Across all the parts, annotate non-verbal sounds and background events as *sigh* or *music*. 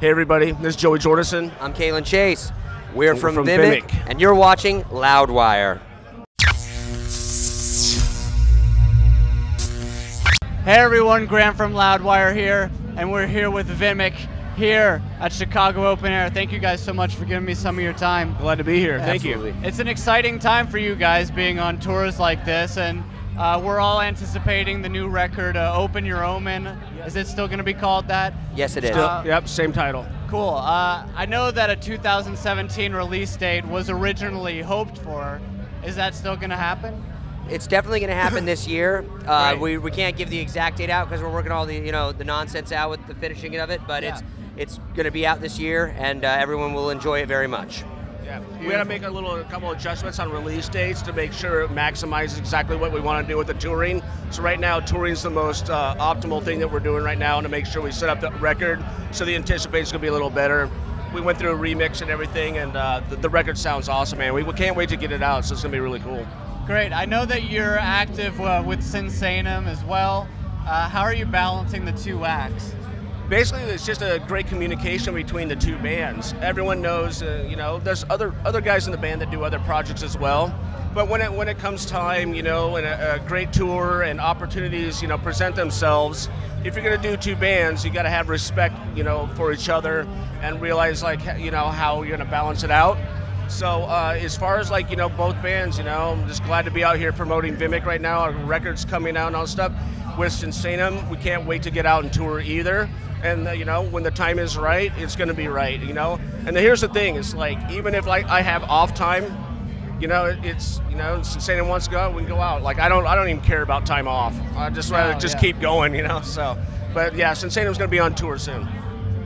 Hey everybody, this is Joey Jordison. I'm Kalen Chase. We're from, we're from Vimic, Vimic. and you're watching Loudwire. Hey everyone, Graham from Loudwire here, and we're here with Vimic here at Chicago Open Air. Thank you guys so much for giving me some of your time. Glad to be here. Thank you. It's an exciting time for you guys being on tours like this, and uh, we're all anticipating the new record, uh, Open Your Omen. Is it still going to be called that? Yes, it is. Still- Uh, yep, same title. Cool. Uh, I know that a 2017 release date was originally hoped for. Is that still going to happen? It's definitely going to happen this year. *laughs* Uh, Right. we, we can't give the exact date out because we're working all the you know the nonsense out with the finishing of it, but Yeah. it's it's going to be out this year, and uh, everyone will enjoy it very much. Yeah, we had to make a little, a couple adjustments on release dates to make sure it maximizes exactly what we want to do with the touring. So right now, touring is the most uh, optimal thing that we're doing right now and to make sure we set up the record so the anticipation's gonna be a little better. We went through a remix and everything, and uh, the, the record sounds awesome, man. We, we can't wait to get it out, so it's gonna be really cool. Great. I know that you're active uh, with Sinsaenum as well. Uh, how are you balancing the two acts? Basically it's just a great communication between the two bands everyone knows uh, you know there's other other guys in the band that do other projects as well but when it when it comes time you know and a, a great tour and opportunities you know present themselves if you're going to do two bands you got to have respect you know for each other and realize like you know how you're going to balance it out so uh, as far as like you know both bands, you know, I'm just glad to be out here promoting Vimic right now. Our records coming out and all stuff. With Sinsaenum, we can't wait to get out and tour either. And uh, you know, when the time is right, it's going to be right. You know. And here's the thing: it's like even if like I have off time, you know, it- it's you know, wants to go out, we can go out. Like I don't, I don't even care about time off. I just rather No, just yeah. keep going. You know. So, but yeah, Sinsaenum's going to be on tour soon.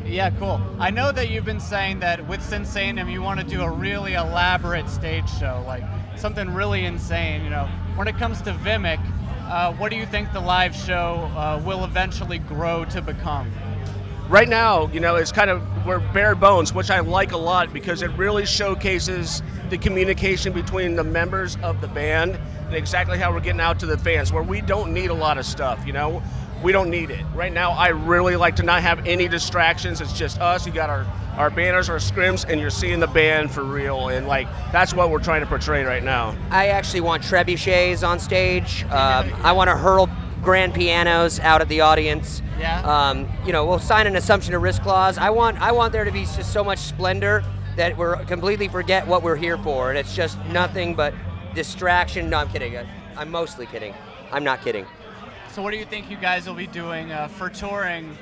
Yeah, cool. I know that you've been saying that with Sinsanum you want to do a really elaborate stage show, like something really insane. You know, when it comes to Vimic, uh, what do you think the live show uh, will eventually grow to become? Right now, you know, it's kind of we're bare bones, which I like a lot because it really showcases the communication between the members of the band and exactly how we're getting out to the fans. Where we don't need a lot of stuff, you know, we don't need it. Right now, I really like to not have any distractions. It's just us. You got our our banners, our scrims, and you're seeing the band for real. And like that's what we're trying to portray right now. I actually want trebuchets on stage. Um, I want to hurl grand pianos out at the audience. Yeah. Um, you know, we'll sign an assumption of risk clause. I want I want there to be just so much splendor that we're completely forget what we're here for, and it's just nothing but distraction. No, I'm kidding. I, I'm mostly kidding. I'm not kidding. So, what do you think you guys will be doing uh, for touring?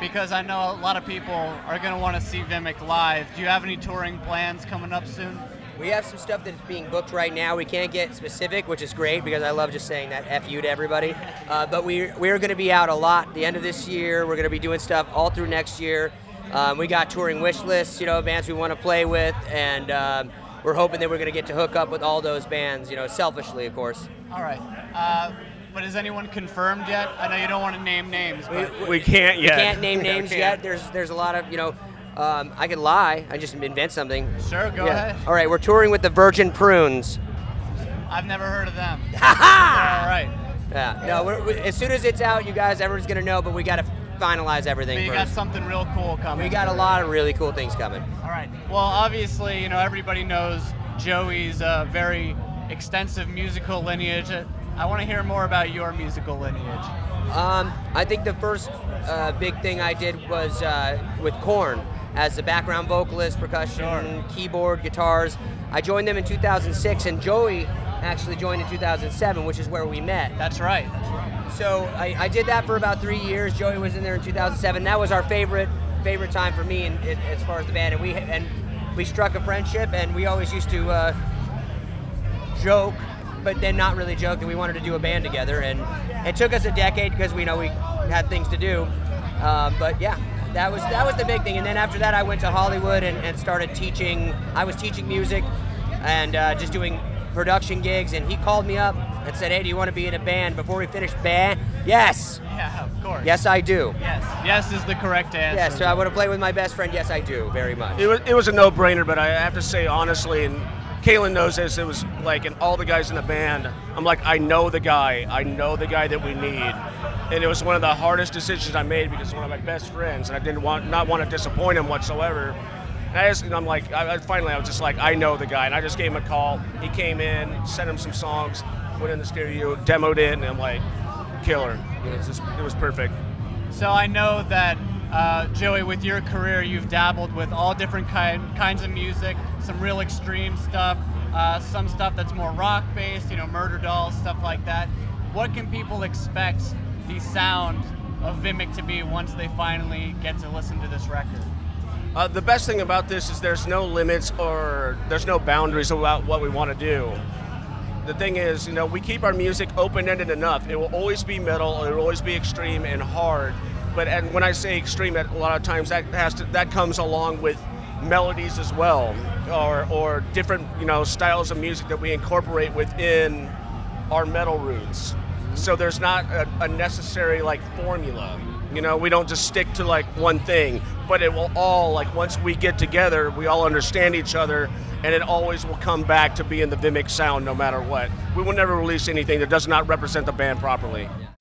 Because I know a lot of people are going to want to see Vimic live. Do you have any touring plans coming up soon? We have some stuff that's being booked right now. We can't get specific, which is great because I love just saying that F you to everybody. Uh, but we, we're going to be out a lot the end of this year. We're going to be doing stuff all through next year. Um, we got touring wish lists, you know, bands we want to play with, and um, we're hoping that we're going to get to hook up with all those bands, you know, selfishly, of course. All right. Uh, but is anyone confirmed yet? I know you don't want to name names, but We can't yet. We Can't name *laughs* names can't. yet. There's there's a lot of, you know, um, I could lie. I just invent something. sure, go Yeah. ahead. All right, we're touring with the Virgin Prunes. I've never heard of them. Ha ha! All right. Yeah. No, we're, we, as soon as it's out, you guys, everyone's gonna know. But we gotta finalize everything But you got something real cool coming. we got a lot of really cool things coming. All right. Well, obviously, you know, everybody knows Joey's uh, very extensive musical lineage. I want to hear more about your musical lineage. Um, I think the first uh, big thing I did was uh, with Korn as the background vocalist, percussion, Sure. keyboard, guitars. I joined them in 2006, and Joey actually joined in 2007, which is where we met. That's right. That's right. So I, I did that for about three years. Joey was in there in 2007. That was our favorite favorite time for me, in, as far as the band. And we and we struck a friendship, and we always used to uh, joke, but then not really joke that we wanted to do a band together. And it took us a decade because we know we had things to do. Um, but yeah, that was that was the big thing. And then after that, I went to Hollywood and, and started teaching. I was teaching music and uh, just doing production gigs. And he called me up and said, "Hey, do you want to be in a band?" Before we finished band, yes, Yeah, of course. yes, I do. Yes. Yes is the correct answer. Yes, so I want to play with my best friend. Yes, I do, very much. It was, it was a no-brainer, but I have to say honestly, and Kalen knows this. It was like, and all the guys in the band. I'm like, I know the guy. I know the guy that we need. And it was one of the hardest decisions I made because one of my best friends, and I didn't want not want to disappoint him whatsoever. And I just, and I'm like, I, finally, I was just like, I know the guy, and I just gave him a call. He came in, sent him some songs, went in the studio, demoed it, and I'm like, killer. It was just, it was perfect. So I know that uh, Joey, with your career, you've dabbled with all different kind, kinds of music, some real extreme stuff, uh, some stuff that's more rock based, you know, Murderdolls, stuff like that. What can people expect the sound of Vimic to be once they finally get to listen to this record? Uh, the best thing about this is there's no limits or there's no boundaries about what we want to do. The thing is, you know, we keep our music open-ended enough. It will always be metal. It will always be extreme and hard. But and when I say extreme, a lot of times that has to, that comes along with melodies as well, or or different you know styles of music that we incorporate within our metal roots. So there's not a, a necessary like formula. You know, we don't just stick to like one thing, but it will all like once we get together, we all understand each other, and it always will come back to being the Vimic sound no matter what. We will never release anything that does not represent the band properly. Yeah.